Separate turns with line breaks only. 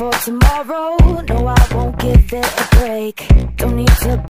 For tomorrow. No, I won't give it a break. Don't need to